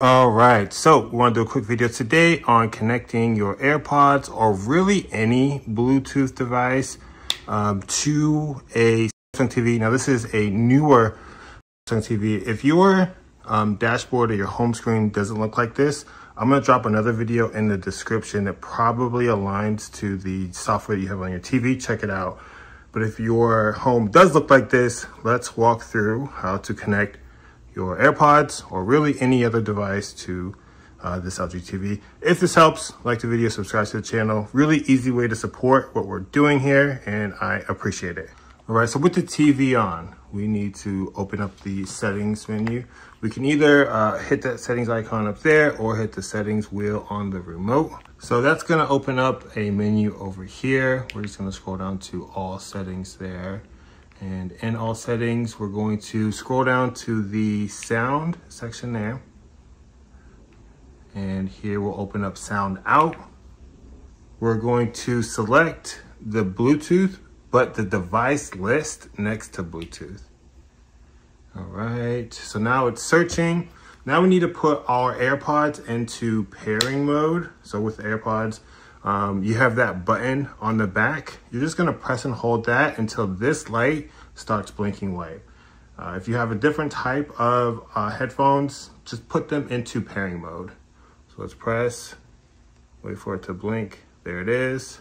All right, so we want to do a quick video today on connecting your AirPods or really any Bluetooth device um, to a Samsung TV. Now, this is a newer Samsung TV. If your um, dashboard or your home screen doesn't look like this, I'm going to drop another video in the description that probably aligns to the software you have on your TV. Check it out. But if your home does look like this, let's walk through how to connect your AirPods or really any other device to uh, this LG TV. If this helps, like the video, subscribe to the channel. Really easy way to support what we're doing here and I appreciate it. All right, so with the TV on, we need to open up the settings menu. We can either uh, hit that settings icon up there or hit the settings wheel on the remote. So that's gonna open up a menu over here. We're just gonna scroll down to all settings there. And in all settings, we're going to scroll down to the sound section there. And here we'll open up sound out. We're going to select the Bluetooth, but the device list next to Bluetooth. All right, so now it's searching. Now we need to put our AirPods into pairing mode. So with AirPods, um, you have that button on the back. You're just gonna press and hold that until this light starts blinking white. Uh, if you have a different type of uh, headphones, just put them into pairing mode. So let's press, wait for it to blink. There it is.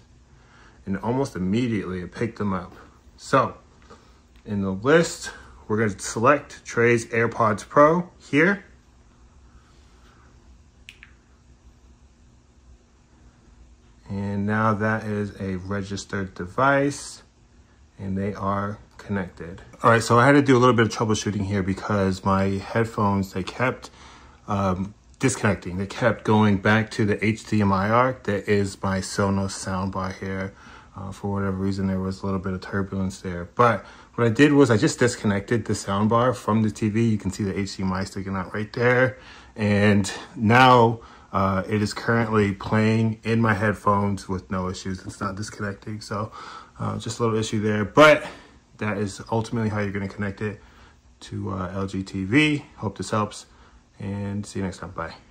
And almost immediately it picked them up. So in the list, we're gonna select Trey's AirPods Pro here. And now that is a registered device and they are connected. All right, so I had to do a little bit of troubleshooting here because my headphones, they kept um, disconnecting. They kept going back to the HDMI arc that is my Sonos soundbar here. Uh, for whatever reason, there was a little bit of turbulence there. But what I did was I just disconnected the soundbar from the TV. You can see the HDMI sticking out right there. And now uh, it is currently playing in my headphones with no issues. It's not disconnecting. So uh, just a little issue there. But that is ultimately how you're going to connect it to uh, LG TV. Hope this helps and see you next time. Bye.